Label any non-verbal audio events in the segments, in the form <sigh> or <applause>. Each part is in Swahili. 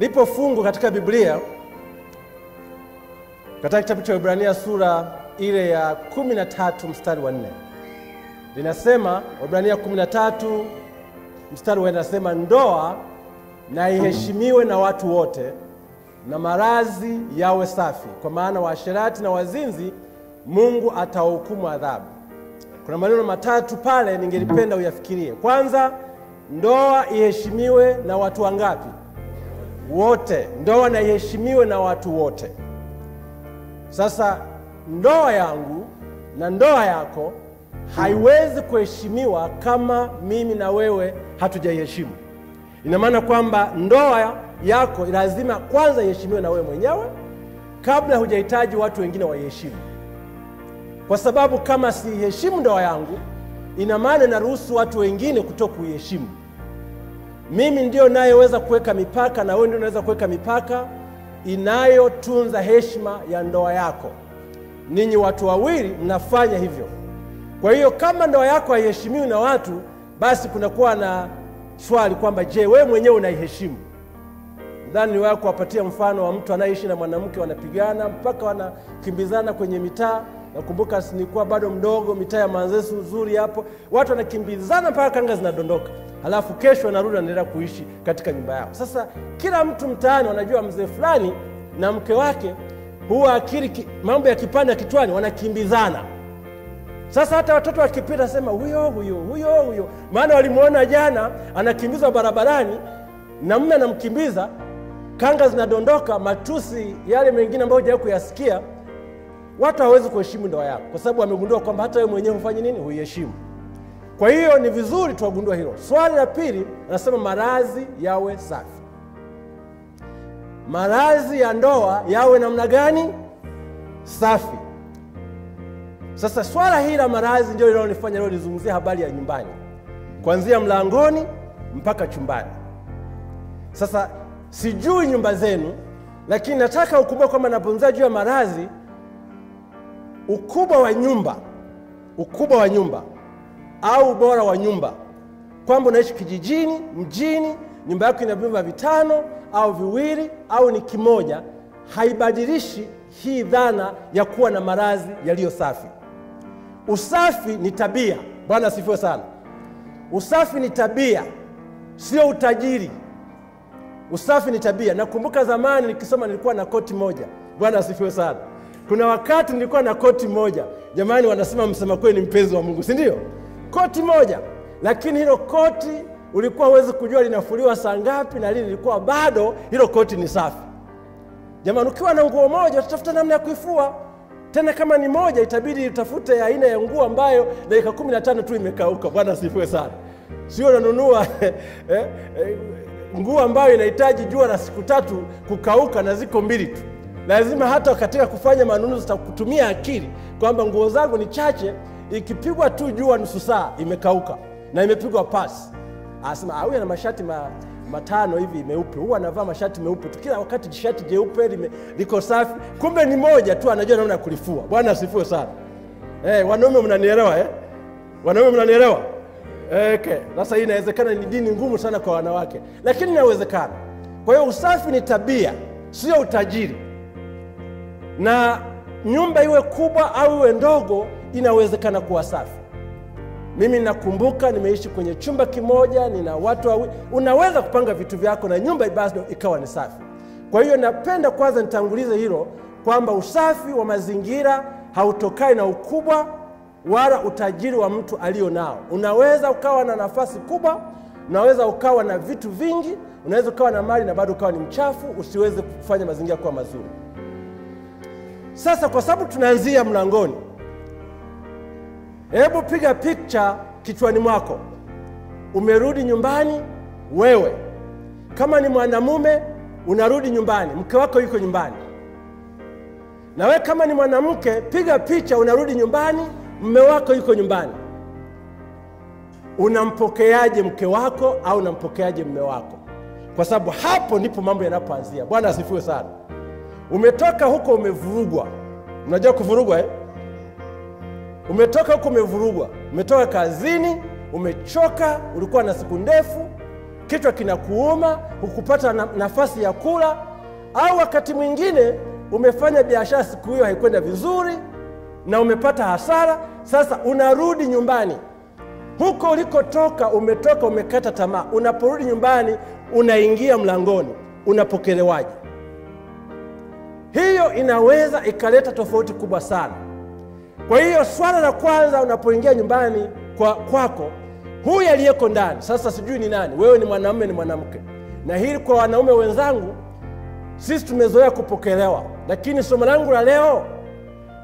Lipo fungu katika Biblia katika kitabu cha Ibrania sura ile ya kumi na tatu mstari wa nne linasema, Ibrania kumi na tatu mstari wa nne nasema, ndoa na iheshimiwe na watu wote na marazi yawe safi, kwa maana waasherati na wazinzi Mungu atawahukumu adhabu. Kuna maneno matatu pale ningelipenda uyafikirie. Kwanza, ndoa iheshimiwe na watu wangapi? Wote. Ndoa na iheshimiwe na watu wote. Sasa ndoa yangu na ndoa yako haiwezi kuheshimiwa kama mimi na wewe hatujaiheshimu. Ina maana kwamba ndoa yako lazima kwanza iheshimiwe na wewe mwenyewe kabla hujahitaji watu wengine waiheshimu, kwa sababu kama siiheshimu ndoa yangu, ina maana naruhusu watu wengine kuto kuiheshimu. Mimi ndio nayeweza kuweka mipaka na wewe ndio unaweza kuweka mipaka inayotunza heshima ya ndoa yako. Ninyi watu wawili mnafanya hivyo. Kwa hiyo kama ndoa yako haiheshimiwi na watu, basi kunakuwa na swali kwamba je, wewe mwenyewe unaiheshimu? Nadhani niwahi kuwapatia mfano wa mtu anayeishi na mwanamke, wanapigana mpaka wanakimbizana kwenye mitaa. Nakumbuka nilikuwa bado mdogo, mitaa ya Manzese uzuri hapo, watu wanakimbizana mpaka kanga zinadondoka, halafu kesho anarudi anaendelea kuishi katika nyumba yao. Sasa kila mtu mtaani wanajua mzee fulani na mke wake huwa akili mambo ya kipanda kichwani, wanakimbizana. Sasa hata watoto wakipita sema huyo huyo huyo huyo, maana walimwona jana anakimbizwa barabarani na anamkimbiza, kanga zinadondoka, matusi yale mengine ambayo hujawahi kuyasikia. Watu hawawezi kuheshimu ndoa yako kwa sababu wamegundua kwamba hata wewe mwenyewe hufanyi nini, huiheshimu. Kwa hiyo ni vizuri tuwagundua hilo. Swali la pili anasema maradhi yawe safi. Maradhi ya ndoa yawe namna gani? Safi. Sasa swala hili la maradhi ndio linalonifanya leo nizungumzie habari ya nyumbani, kuanzia mlangoni mpaka chumbani. Sasa sijui nyumba zenu, lakini nataka ukumbuke kwamba napozungumzia juu ya marazi, ukubwa wa nyumba, ukubwa wa nyumba au ubora wa nyumba, kwamba unaishi kijijini, mjini, nyumba yako ina vyumba vitano au viwili au ni kimoja, haibadilishi hii dhana ya kuwa na maradhi yaliyo safi. Usafi ni tabia. Bwana asifiwe sana. Usafi ni tabia, sio utajiri. Usafi ni tabia. Nakumbuka zamani nikisoma nilikuwa na koti moja. Bwana asifiwe sana. Kuna wakati nilikuwa na koti moja, jamani, wanasema msema kweli ni mpenzi wa Mungu, si ndio? Koti moja, lakini hilo koti ulikuwa huwezi kujua linafuliwa saa ngapi na lini, lilikuwa bado hilo koti ni safi. Jamani, ukiwa na nguo moja utatafuta namna ya kuifua tena kama ni moja itabidi utafute aina ya nguo ambayo dakika kumi na tano tu imekauka. Bwana asifiwe sana. Sio unanunua <laughs> eh, eh, nguo ambayo inahitaji jua la siku tatu kukauka na ziko mbili tu. Lazima hata katika kufanya manunuzi kutumia akili kwamba nguo zangu ni chache, ikipigwa tu jua nusu saa imekauka na imepigwa pasi. Anasema huyu ana mashati ma, matano hivi meupe, huwa anavaa mashati meupe kila wakati, shati jeupe liko safi, kumbe ni moja tu, anajua namna ya kulifua. Bwana asifiwe sana. Eh, wanaume mnanielewa eh? Wanaume mnanielewa? Okay. Sasa hii inawezekana ni dini ngumu sana kwa wanawake, lakini inawezekana. Kwa hiyo usafi ni tabia, sio utajiri, na nyumba iwe kubwa au iwe ndogo, inawezekana kuwa safi. Mimi nakumbuka nimeishi kwenye chumba kimoja, nina watu wawili. Unaweza kupanga vitu vyako na nyumba bado ikawa ni safi. Kwa hiyo napenda kwanza nitangulize hilo kwamba usafi wa mazingira hautokai na ukubwa wala utajiri wa mtu alio nao. Unaweza ukawa na nafasi kubwa, unaweza ukawa na vitu vingi, unaweza ukawa na mali na bado ukawa ni mchafu, usiweze kufanya mazingira kuwa mazuri. Sasa kwa sababu tunaanzia mlangoni, Hebu piga picha kichwani mwako. Umerudi nyumbani wewe, kama ni mwanamume unarudi nyumbani, mke wako yuko nyumbani. Na wewe kama ni mwanamke, piga picha unarudi nyumbani, mme wako yuko nyumbani. Unampokeaje mke wako au unampokeaje mme wako? Kwa sababu hapo ndipo mambo yanapoanzia. Bwana asifiwe sana. Umetoka huko umevurugwa, unajua kuvurugwa eh? Umetoka huko umevurugwa, umetoka kazini, umechoka, ulikuwa na siku ndefu, kichwa kinakuuma, hukupata na, nafasi ya kula, au wakati mwingine umefanya biashara siku hiyo haikwenda vizuri na umepata hasara. Sasa unarudi nyumbani, huko ulikotoka, umetoka umekata tamaa. Unaporudi nyumbani, unaingia mlangoni, unapokelewaje? Hiyo inaweza ikaleta tofauti kubwa sana. Kwa hiyo swala la kwanza, unapoingia nyumbani kwa kwako, huyu aliyeko ndani sasa, sijui ni nani, wewe ni mwanamume, ni mwanamke. Na hili kwa wanaume wenzangu, sisi tumezoea kupokelewa, lakini somo langu la leo,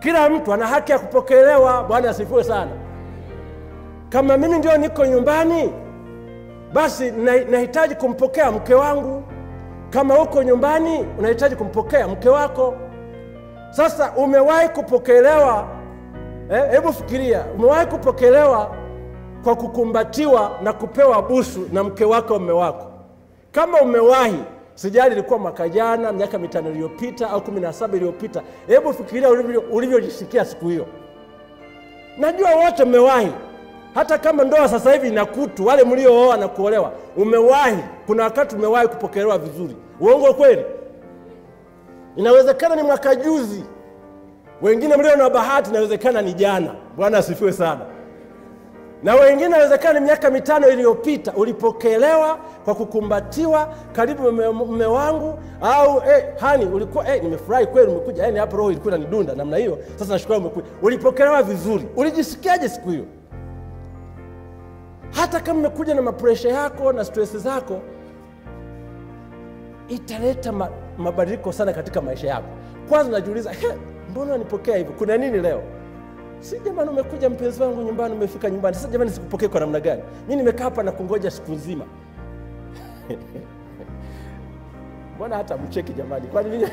kila mtu ana haki ya kupokelewa. Bwana asifiwe sana. Kama mimi ndio niko nyumbani, basi na- nahitaji kumpokea mke wangu. Kama uko nyumbani, unahitaji kumpokea mke wako. Sasa umewahi kupokelewa? eh, Hebu fikiria, umewahi kupokelewa kwa kukumbatiwa na kupewa busu na mke wako, mume wako? Kama umewahi, sijali ilikuwa mwaka jana, miaka mitano iliyopita au kumi na saba iliyopita, hebu fikiria ulivyo- ulivyojisikia siku hiyo. Najua wote mmewahi, hata kama ndoa sasa hivi ina kutu, wale mliooa na kuolewa, umewahi. Kuna wakati umewahi kupokelewa vizuri. Uongo kweli? Inawezekana ni mwaka juzi, wengine mlio na bahati, inawezekana ni jana. Bwana asifiwe sana. Na wengine inawezekana ni miaka mitano iliyopita, ulipokelewa kwa kukumbatiwa, karibu mume wangu, au eh, hani ulikuwa eh, nimefurahi kweli umekuja, yani hapo roho ilikuwa inanidunda namna hiyo. Sasa nashukuru umekuja, ulipokelewa vizuri. Ulijisikiaje siku hiyo? Hata kama umekuja na mapresha yako na stress zako, italeta ma, mabadiliko sana katika maisha yako. Kwanza unajiuliza, mbona anipokea hivyo? Kuna nini leo? Si jamani, umekuja mpenzi wangu nyumbani, umefika nyumbani. Sasa jamani, sikupokee kwa namna gani? Mi nimekaa hapa na kungoja siku nzima. <laughs> Mbona hata mcheki jamani? Kwani <laughs>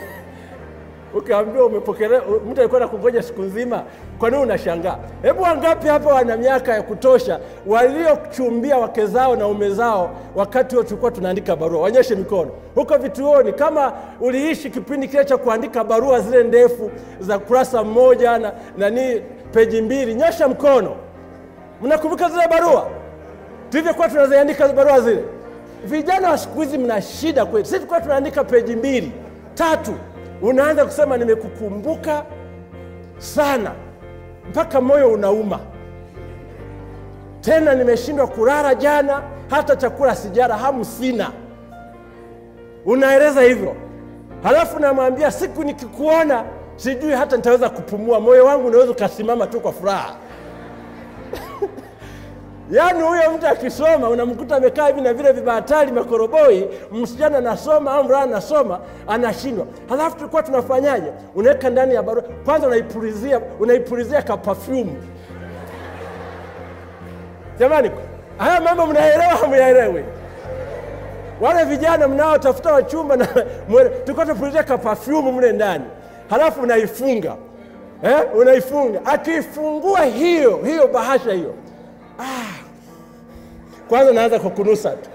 nini? Ukiambiwa umepokelewa, mtu alikuwa nakungoja siku nzima, kwa nini unashangaa? Hebu wangapi hapa wana miaka ya kutosha waliochumbia wake zao na ume zao wakati huo tulikuwa tunaandika barua? Wanyeshe mikono huko vituoni, kama uliishi kipindi kile cha kuandika barua zile ndefu za kurasa mmoja na nani peji mbili, nyosha mkono. Mnakumbuka zile barua tulivyokuwa tunaziandika barua zile? Vijana wa siku hizi mna shida kweli. Sisi tulikuwa tunaandika peji mbili tatu, unaanza kusema nimekukumbuka sana, mpaka moyo unauma. Tena nimeshindwa kulala jana, hata chakula sijara, hamu sina. Unaeleza hivyo, halafu namwambia siku nikikuona sijui hata nitaweza kupumua, moyo wangu unaweza ukasimama tu kwa furaha. Yaani huyo mtu akisoma unamkuta amekaa hivi na vile vibahatari makoroboi, msichana anasoma au mvulana anasoma, anashindwa. Halafu tulikuwa tunafanyaje? Unaweka ndani ya barua, kwanza unaipulizia, unaipulizia ka perfume. Jamani, haya mambo mnaelewa, hamyaelewi? Wale vijana mnaotafuta wachumba na <laughs> tulikuwa tunapulizia ka perfume mle ndani, halafu unaifunga eh, unaifunga. akifungua hiyo hiyo bahasha hiyo kwanza naanza kwa kunusa tu,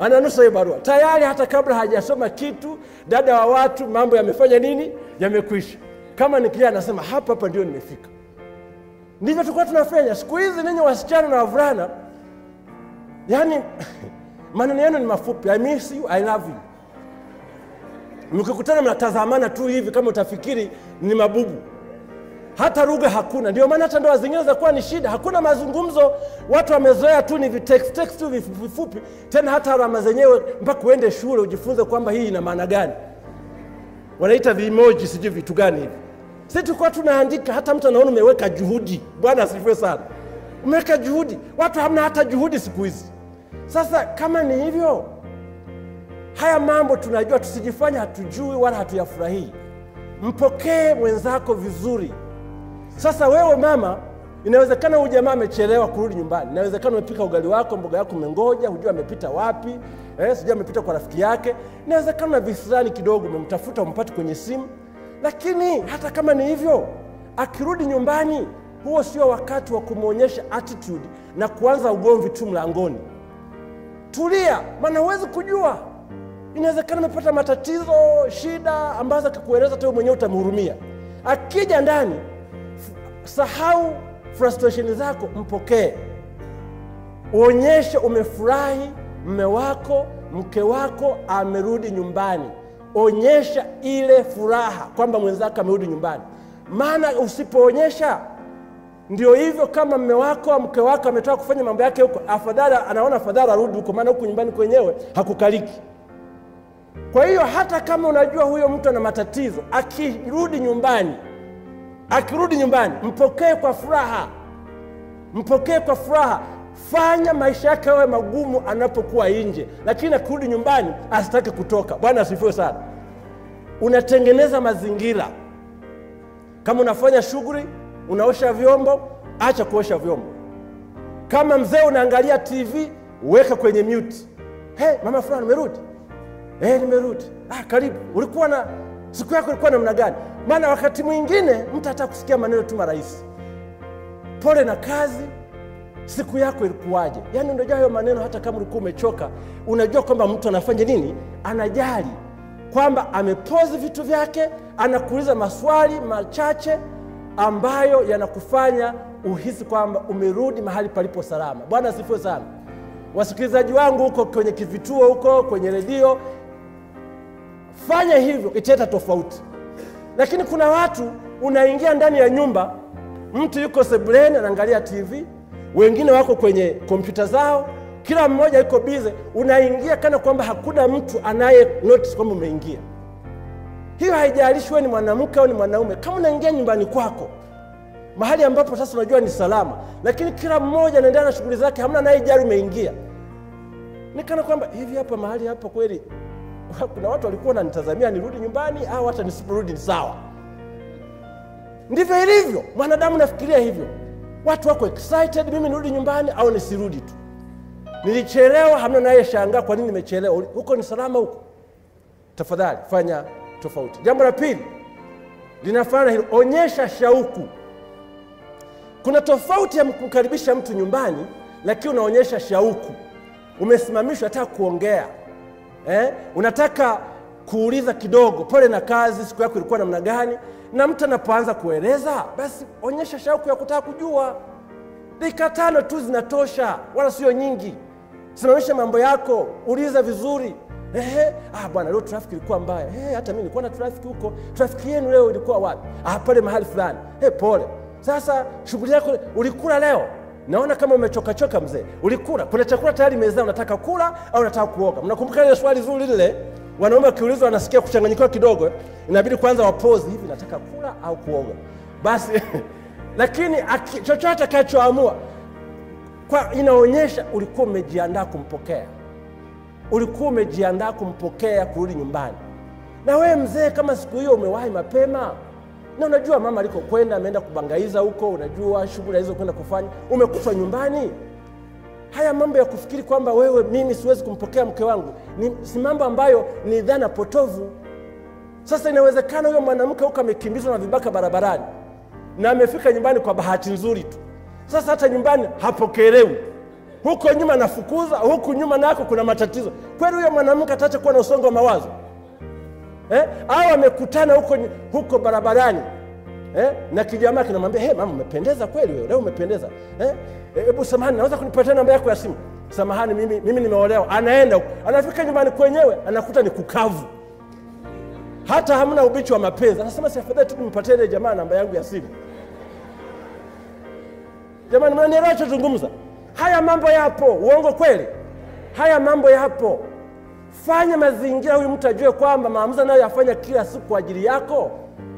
ananusa hiyo barua tayari, hata kabla hajasoma kitu, dada wa watu, mambo yamefanya nini, yamekwisha. Kama ni kijana anasema hapa hapa ndio nimefika. Ndivyo tukuwa tunafanya. Siku hizi ninyi wasichana na wavulana, yani <laughs> maneno yenu ni mafupi, I miss you, I love you. Mkikutana mnatazamana tu hivi, kama utafikiri ni mabubu hata lugha hakuna. Ndio maana hata ndoa zingine zakuwa ni shida, hakuna mazungumzo. Watu wamezoea tu ni vitext text tu vifupi vifupi, tena hata alama zenyewe mpaka uende shule ujifunze kwamba hii ina maana gani, wanaita vimoji, sijui vitu gani hivi. Sisi tulikuwa tunaandika, hata mtu anaona umeweka juhudi. Bwana asifiwe sana, umeweka juhudi. Watu hamna hata juhudi siku hizi. Sasa kama ni hivyo, haya mambo tunajua, tusijifanya hatujui wala hatuyafurahii. Mpokee mwenzako vizuri. Sasa wewe mama, inawezekana huyu jamaa amechelewa kurudi nyumbani, inawezekana umepika ugali wako, mboga yako umengoja, hujua amepita wapi, eh, sijui amepita kwa rafiki yake. Inawezekana na visirani kidogo, umemtafuta umpati kwenye simu. Lakini hata kama ni hivyo, akirudi nyumbani, huo sio wakati wa kumwonyesha attitude na kuanza ugomvi tu mlangoni. Tulia, maana huwezi kujua, inawezekana amepata matatizo, shida ambazo akikueleza tu mwenyewe utamhurumia. Akija ndani sahau frustration zako, mpokee, uonyeshe umefurahi mme wako mke wako amerudi nyumbani, onyesha ile furaha kwamba mwenzako amerudi nyumbani, maana usipoonyesha ndio hivyo. Kama mme wako mke wako ametoka kufanya mambo yake huko, afadhali anaona afadhali arudi huko, maana huku nyumbani kwenyewe hakukaliki. Kwa hiyo hata kama unajua huyo mtu ana matatizo, akirudi nyumbani, akirudi nyumbani, mpokee kwa furaha, mpokee kwa furaha. Fanya maisha yake yawe magumu anapokuwa nje, lakini akirudi nyumbani asitake kutoka. Bwana asifiwe sana. Unatengeneza mazingira. Kama unafanya shughuli, unaosha vyombo, acha kuosha vyombo. Kama mzee unaangalia TV, weka kwenye mute. Hey, mama fulani umerudi? Hey, nimerudi. Ah, karibu. Ulikuwa na siku yako ilikuwa namna gani? Maana wakati mwingine mtu hata kusikia maneno tu marahisi, pole na kazi, siku yako ilikuwaje? Yaani unajua hayo maneno, hata kama ulikuwa umechoka, unajua kwamba mtu anafanya nini, anajali kwamba amepozi vitu vyake, anakuuliza maswali machache ambayo yanakufanya uhisi kwamba umerudi mahali palipo salama. Bwana asifiwe sana. Wasikilizaji wangu huko kwenye kivituo huko kwenye redio, fanya hivyo, italeta tofauti. Lakini kuna watu unaingia ndani ya nyumba, mtu yuko sebuleni anaangalia TV, wengine wako kwenye kompyuta zao, kila mmoja yuko bize. Unaingia kana kwamba hakuna mtu anaye notice kwamba umeingia. Hiyo haijalishi wewe ni mwanamke au ni mwanaume. Kama unaingia nyumbani kwako, mahali ambapo sasa unajua ni salama, lakini kila mmoja anaendelea na shughuli zake, hamna anayejali umeingia, nikana kwamba hivi hapa mahali hapa kweli kuna watu walikuwa wananitazamia nirudi nyumbani au hata nisiporudi ni sawa. Ndivyo ilivyo mwanadamu, nafikiria hivyo. Watu wako excited, mimi nirudi nyumbani au nisirudi tu. Nilichelewa, hamna naye shangaa kwa nini nimechelewa. Huko ni salama huko? Tafadhali fanya tofauti. Jambo la pili linafanana hilo, onyesha shauku. Kuna tofauti ya kumkaribisha mtu nyumbani, lakini unaonyesha shauku. Umesimamishwa, hata kuongea eh? Unataka kuuliza kidogo, pole na kazi, siku yako ilikuwa namna gani? Na mtu anapoanza kueleza, basi onyesha shauku ya kutaka kujua. Dakika tano tu zinatosha, wala sio nyingi. Simamisha mambo yako, uliza vizuri. Ehe, ah bwana, leo trafiki ilikuwa mbaya. Ehe, hata mimi nilikuwa na trafiki huko. Trafiki yenu leo ilikuwa wapi? Ah, pale mahali fulani. Eh, pole. Sasa shughuli yako ulikula leo? Naona kama umechokachoka mzee. Ulikula? Kuna chakula tayari mezani, unataka kula au unataka kuoga? Mnakumbuka ile swali zuri lile? Wanaume wakiulizwa wanasikia kuchanganyikiwa kidogo, inabidi kwanza wapozi hivi, nataka kula au kuoga? Basi <laughs> lakini chochote akachoamua kwa inaonyesha ulikuwa umejiandaa kumpokea, ulikuwa umejiandaa kumpokea kurudi nyumbani. Na wewe mzee, kama siku hiyo umewahi mapema na unajua mama alikokwenda ameenda kubangaiza huko, unajua shughuli alizokwenda kufanya, umekufa nyumbani. Haya mambo ya kufikiri kwamba wewe, mimi siwezi kumpokea mke wangu, ni si mambo ambayo ni dhana potovu. Sasa inawezekana huyo mwanamke huko amekimbizwa na vibaka barabarani na amefika nyumbani kwa bahati nzuri tu. Sasa hata nyumbani hapokelewi, huko nyuma nafukuza, huku nyuma nako kuna matatizo. Kweli huyo mwanamke ataacha kuwa na usongo wa mawazo eh? Au amekutana huko, huko barabarani eh? na kijamaa kinamwambia hey, mama umependeza kweli wewe leo umependeza eh? Hebu samahani, naweza kunipatia namba yako ya simu? Samahani, mimi, mimi nimeolewa. Anaenda anafika nyumbani kwenyewe anakuta ni kukavu, hata hamna ubichi wa mapenzi. Anasema si afadhali tu nimpatie ile jamaa namba yangu ya simu. Jamani, mnanielewa chozungumza? Haya mambo yapo, uongo kweli? Haya mambo yapo. Fanya mazingira huyu mtu ajue kwamba maamuzi anayoyafanya kila siku kwa ajili yako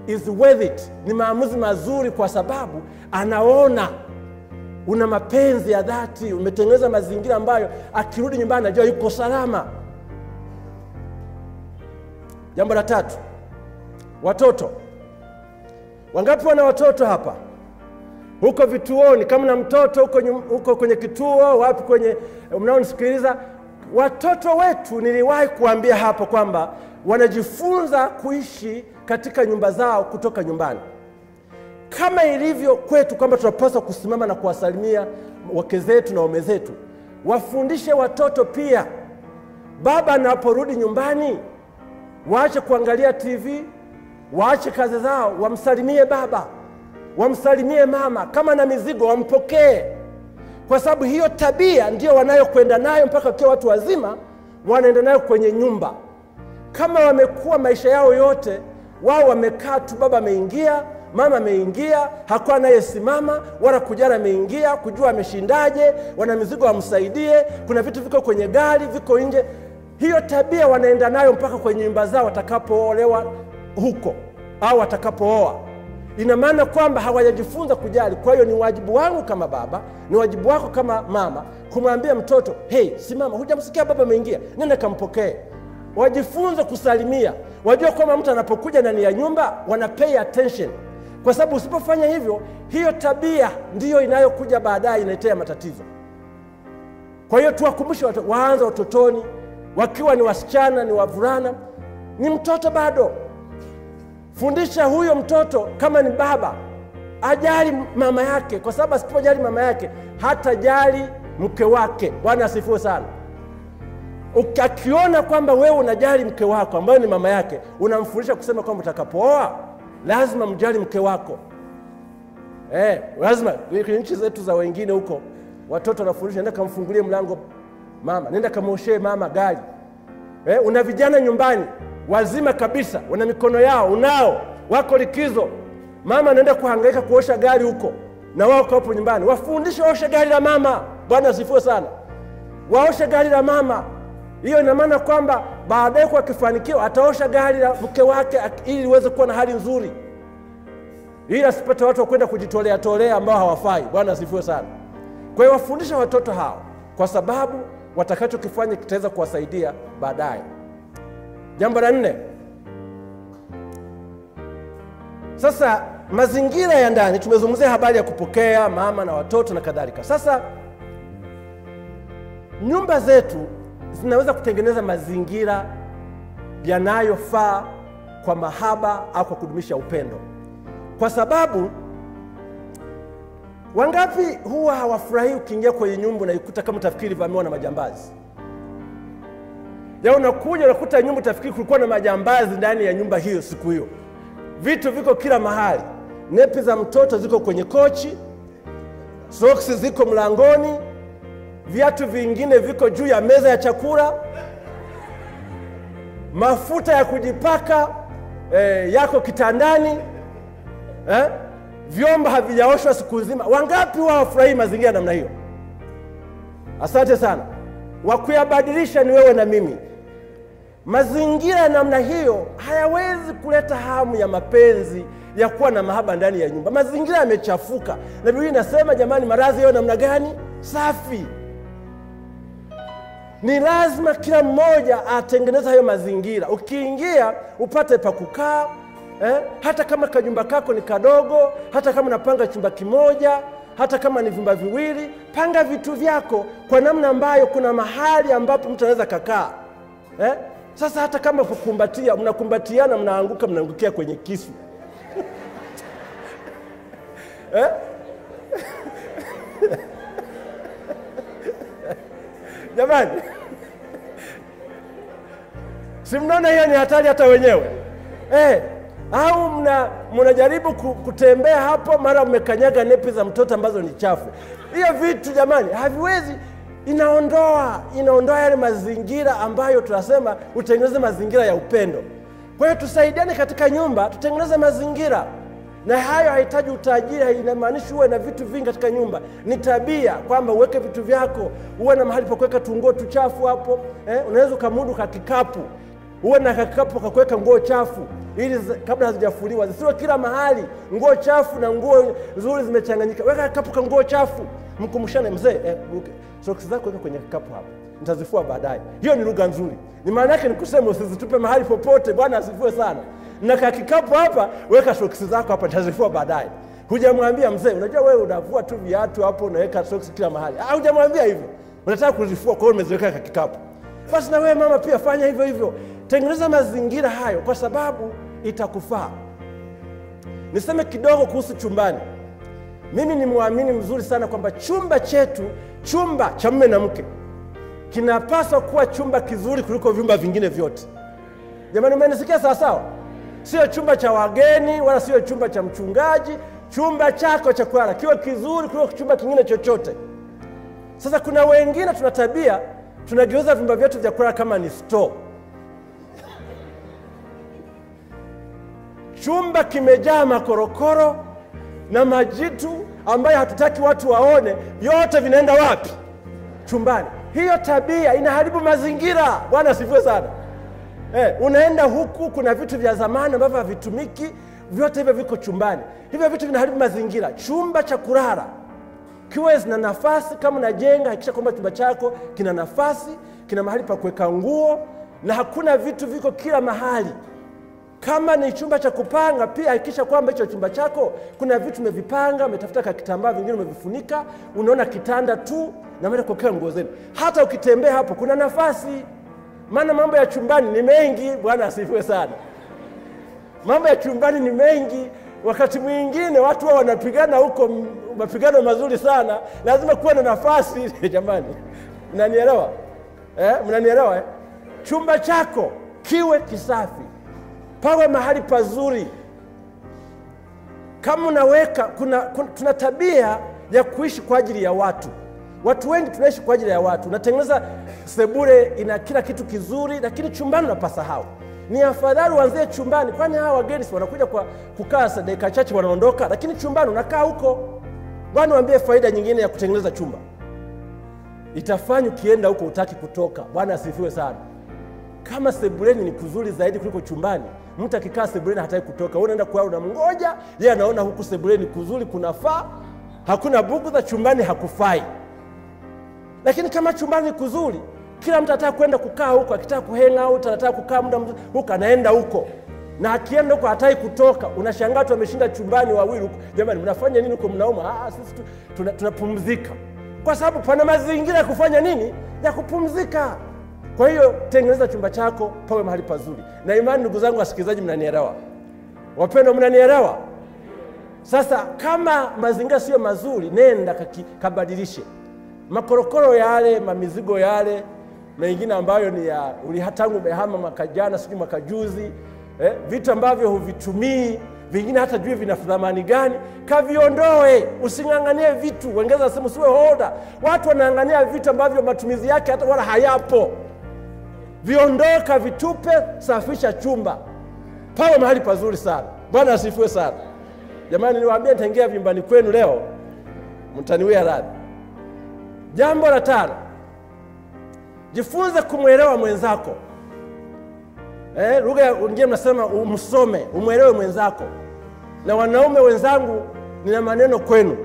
is worth it, ni maamuzi mazuri, kwa sababu anaona una mapenzi ya dhati, umetengeneza mazingira ambayo akirudi nyumbani anajua yuko salama. Jambo la tatu, watoto. Wangapi wana watoto hapa? Huko vituoni, kama na mtoto huko, huko kwenye kituo wapi, kwenye mnaonisikiliza, watoto wetu, niliwahi kuambia hapo kwamba wanajifunza kuishi katika nyumba zao kutoka nyumbani, kama ilivyo kwetu kwamba tunapaswa kusimama na kuwasalimia wake zetu na waume zetu. Wafundishe watoto pia, baba anaporudi nyumbani, waache kuangalia TV, waache kazi zao, wamsalimie baba, wamsalimie mama. Kama na mizigo, wampokee, kwa sababu hiyo tabia ndio wanayokwenda nayo mpaka wakiwa watu wazima, wanaenda nayo kwenye nyumba. Kama wamekuwa maisha yao yote wao wamekaa tu, baba ameingia, mama ameingia, hakuwa anayesimama wala kujana ameingia, kujua ameshindaje, wana mizigo wamsaidie, kuna vitu viko kwenye gari, viko nje. Hiyo tabia wanaenda nayo mpaka kwenye nyumba zao watakapoolewa huko au watakapooa. Ina maana kwamba hawajajifunza kujali. Kwa hiyo ni wajibu wangu kama baba, ni wajibu wako kama mama kumwambia mtoto, hey, simama, hujamsikia baba ameingia, nenda kampokee. Wajifunze kusalimia, wajua kwamba mtu anapokuja ndani ya nyumba wana pay attention, kwa sababu usipofanya hivyo, hiyo tabia ndiyo inayokuja baadaye inaletea matatizo. Kwa hiyo tuwakumbushe waanza utotoni, wakiwa ni wasichana ni wavulana, ni mtoto bado. Fundisha huyo mtoto kama ni baba ajali mama yake, kwa sababu asipojali mama yake hatajali mke wake. Bwana asifiwe sana. Ukakiona kwamba wewe unajali mke wako ambayo ni mama yake, unamfundisha kusema kwamba utakapooa lazima mjali mke wako. Eh, lazima kwenye nchi zetu za wengine huko watoto wanafundishwa, nenda kamfungulie mlango mama, nenda kamwoshee mama gari. Eh, una vijana nyumbani wazima kabisa, wana mikono yao, unao wako likizo, mama anaenda kuhangaika kuosha gari huko, na wao hapo nyumbani, wafundishe waoshe gari la mama. Bwana asifiwe sana, waoshe gari la mama. Hiyo ina maana kwamba baadaye kwa kifanikio ataosha gari la mke wake ili iweze kuwa na hali nzuri, ili asipate watu wa kwenda kujitolea tolea ambao hawafai. Bwana asifiwe sana. Kwa hiyo wafundisha watoto hao, kwa sababu watakachokifanya kitaweza kuwasaidia baadaye. Jambo la nne, sasa mazingira ya ndani. Tumezungumzia habari ya kupokea mama na watoto na kadhalika. Sasa nyumba zetu zinaweza kutengeneza mazingira yanayofaa kwa mahaba au kwa kudumisha upendo, kwa sababu wangapi huwa hawafurahii ukiingia kwenye nyumba unaikuta kama tafikiri vamiwa na majambazi ya unakuja unakuta nyumba utafikiri kulikuwa na majambazi ndani ya nyumba hiyo siku hiyo. Vitu viko kila mahali, nepi za mtoto ziko kwenye kochi, soksi ziko mlangoni, viatu vingine viko juu ya meza ya chakula, mafuta ya kujipaka eh, yako kitandani eh? vyombo havijaoshwa siku nzima. Wangapi wao wafurahii mazingira namna hiyo? Asante sana. wakuyabadilisha ni wewe na mimi. Mazingira ya namna hiyo hayawezi kuleta hamu ya mapenzi ya kuwa na mahaba ndani ya nyumba. Mazingira yamechafuka, na Biblia inasema jamani, maradhi yao namna gani? Safi. Ni lazima kila mmoja atengeneza hayo mazingira. Ukiingia upate pa kukaa eh? Hata kama kajumba kako ni kadogo, hata kama unapanga chumba kimoja, hata kama ni vyumba viwili, panga vitu vyako kwa namna ambayo kuna mahali ambapo mtu anaweza kakaa eh? Sasa hata kama kukumbatia, mnakumbatiana, mnaanguka, mnaangukia kwenye kisu <laughs> eh? <laughs> Jamani, si mnaona hiyo ni hatari hata wenyewe eh? Au mna mnajaribu kutembea hapo, mara mmekanyaga nepi za mtoto ambazo ni chafu. Hiyo vitu jamani, haviwezi inaondoa inaondoa yale mazingira ambayo tunasema utengeneze mazingira ya upendo. Kwa hiyo tusaidiane katika nyumba, tutengeneze mazingira, na hayo hahitaji utajiri, inamaanishi uwe na vitu vingi katika nyumba. Ni tabia kwamba uweke vitu vyako, uwe na mahali pa kuweka tunguo tuchafu hapo eh, unaweza ukamudu ka kikapu, uwe na kakikapu kakuweka nguo chafu ili kabla hazijafuliwa zisiwe kila mahali nguo chafu na nguo nzuri zimechanganyika. Weka kikapu ka nguo chafu, mkumbushane mzee, eh, soksi zako weka kwenye kikapu hapo, nitazifua baadaye. Hiyo ni lugha nzuri, ni maana yake nikusema usizitupe mahali popote. Bwana asifue sana. Na ka kikapu hapa, weka soksi zako hapa, nitazifua baadaye. Hujamwambia mzee, unajua wewe unavua tu viatu hapo, unaweka soksi kila mahali. Ah, hujamwambia hivyo, unataka kuzifua, kwa hiyo umeziweka ka kikapu. Basi na wewe mama pia fanya hivyo hivyo, tengeneza mazingira hayo, kwa sababu itakufaa. Niseme kidogo kuhusu chumbani. Mimi ni mwamini mzuri sana kwamba chumba chetu, chumba cha mume na mke, kinapaswa kuwa chumba kizuri kuliko vyumba vingine vyote. Jamani, umenisikia sawa sawa? Sio chumba cha wageni wala sio chumba cha mchungaji. Chumba chako cha kulala kiwe kizuri kuliko chumba kingine chochote. Sasa kuna wengine tuna tabia tunageuza vyumba vyetu vya kulala kama ni store. Chumba kimejaa makorokoro na majitu ambayo hatutaki watu waone, vyote vinaenda wapi? Chumbani. Hiyo tabia inaharibu mazingira. Bwana asifiwe sana. Eh, unaenda huku, kuna vitu vya zamani ambavyo havitumiki, vyote hivyo viko chumbani. Hivyo vitu vinaharibu mazingira. Chumba cha kulala kiwe zina nafasi. Kama unajenga, hakikisha kwamba chumba chako kina nafasi, kina mahali pa kuweka nguo, na hakuna vitu viko kila mahali. Kama ni chumba cha kupanga, pia hakikisha kwamba hicho chumba chako kuna vitu umevipanga, umetafuta kakitambaa, vingine umevifunika, unaona kitanda tu na mara nguo zenu. Hata ukitembea hapo kuna nafasi, maana mambo ya chumbani ni mengi. Bwana asifiwe sana. Mambo ya chumbani ni mengi. Wakati mwingine watu wao wanapigana huko, mapigano mazuri sana, lazima kuwa na nafasi <laughs> jamani, mnanielewa eh? Mnanielewa eh? Chumba chako kiwe kisafi, pawe mahali pazuri. Kama unaweka kuna, kuna, tuna tabia ya kuishi kwa ajili ya watu. Watu wengi tunaishi kwa ajili ya watu. Unatengeneza sebule ina kila kitu kizuri, lakini chumbani unapasahau. Ni afadhali uanzie chumbani, kwani hawa wageni wanakuja kwa kukaa dakika chache wanaondoka, lakini chumbani unakaa huko. Bwana, waambie faida nyingine ya kutengeneza chumba, itafanya ukienda huko utaki kutoka. Bwana asifiwe sana. Kama sebuleni ni kuzuri zaidi kuliko chumbani, mtu akikaa sebuleni hataki kutoka. Wewe unaenda kulala unamngoja, yeye anaona huku sebuleni kuzuri kunafaa, hakuna bugudha, chumbani hakufai. Lakini kama chumbani ni kuzuri, kila mtu anataka kwenda kukaa huko, akitaka kuhang out, anataka kukaa muda huko, anaenda huko na akienda huko hataki kutoka. Unashangaa tu ameshinda chumbani wawili huko. Jamani, mnafanya nini huko? Mnauma? Ah, sisi tunapumzika, tuna- tuna kwa sababu pana mazingira ya kufanya nini, ya kupumzika. Kwa hiyo tengeneza chumba chako pawe mahali pazuri, na imani, ndugu zangu wasikilizaji, mnanielewa? Wapendwa, mnanielewa? Sasa kama mazingira sio mazuri, nenda kabadilishe makorokoro yale, mamizigo yale mengine ambayo ni ya ulihatangu umehama mwaka jana, sijui mwaka juzi, eh, vitu ambavyo huvitumii vingine hata jui vina thamani gani, kaviondoe. Using'ang'anie vitu. Wengeza sema usiwe hoda. Watu wanaang'ania vitu ambavyo matumizi yake hata wala hayapo. Viondoka, vitupe, safisha chumba, pawe mahali pazuri sana. Bwana asifiwe sana. Jamani, niwaambie, nitaingia vyumbani kwenu leo, mtaniwia radhi. Jambo la tano, jifunze kumwelewa mwenzako. Eh, lugha ya mnasema umsome, umwelewe mwenzako. Na wanaume wenzangu, nina maneno kwenu.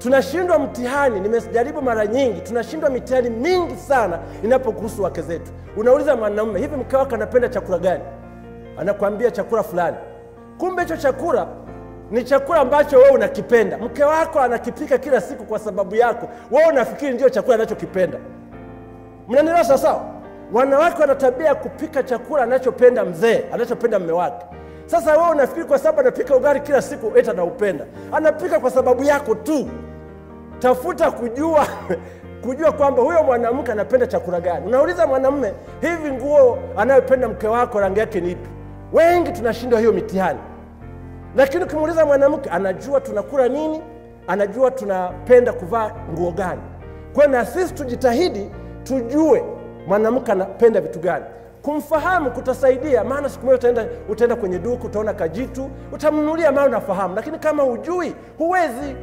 Tunashindwa mtihani, nimejaribu mara nyingi, tunashindwa mitihani mingi sana inapokuhusu wake zetu. Unauliza mwanaume, hivi mke wako anapenda chakula gani? anakuambia chakula fulani, kumbe hicho chakula ni chakula ambacho wewe unakipenda. Mke wako anakipika kila siku kwa sababu yako, wewe unafikiri ndio chakula anachokipenda. Mnanielewa sawa sawa? Wanawake wana tabia ya kupika chakula anachopenda mzee, anachopenda mme wake. Sasa wewe unafikiri kwa sababu anapika ugali kila siku eti anaupenda. Anapika kwa sababu yako tu. Tafuta kujua <laughs> kujua kwamba huyo mwanamke anapenda chakula gani. Unauliza mwanamume, hivi nguo anayopenda mke wako rangi yake ni ipi? Wengi tunashindwa hiyo mitihani, lakini ukimuuliza mwanamke anajua tunakula nini, anajua tunapenda kuvaa nguo gani. Kwa na sisi tujitahidi tujue mwanamke anapenda vitu gani. Kumfahamu kutasaidia, maana siku moja utaenda, utaenda kwenye duka utaona kajitu utamnunulia, maana unafahamu, lakini kama hujui huwezi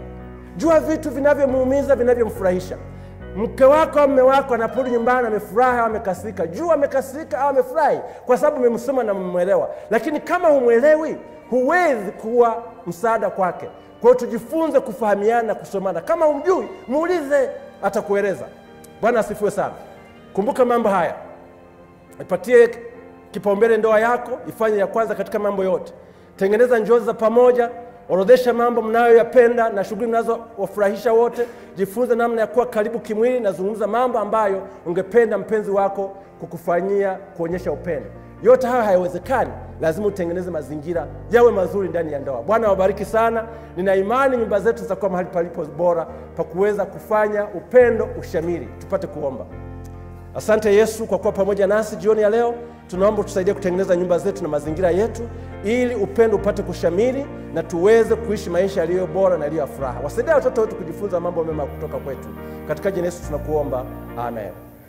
jua vitu vinavyomuumiza vinavyomfurahisha. Mke wako au mme wako anaporudi nyumbani amefurahi au amekasirika, jua amekasirika au amefurahi, kwa sababu umemsoma na mmwelewa. Lakini kama humwelewi, huwezi kuwa msaada kwake. Kwa hiyo tujifunze kufahamiana kusomana. Kama humjui, muulize, atakueleza. Bwana asifiwe sana. Kumbuka mambo haya, ipatie kipaumbele ndoa yako, ifanye ya kwanza katika mambo yote. Tengeneza njozi za pamoja, orodhesha mambo mnayoyapenda na shughuli mnazowafurahisha wote. Jifunze namna ya kuwa karibu kimwili, na zungumza mambo ambayo ungependa mpenzi wako kukufanyia kuonyesha upendo. Yote hayo hayawezekani, lazima utengeneze mazingira yawe mazuri ndani ya ndoa. Bwana wabariki sana. Nina imani nyumba zetu zitakuwa mahali palipo bora pa kuweza kufanya upendo ushamiri. Tupate kuomba. Asante Yesu kwa kuwa pamoja nasi jioni ya leo. Tunaomba utusaidie kutengeneza nyumba zetu na mazingira yetu, ili upendo upate kushamiri na tuweze kuishi maisha yaliyo bora na yaliyo ya furaha. Wasaidia watoto wetu kujifunza mambo mema kutoka kwetu. Katika jina Yesu tunakuomba, amen.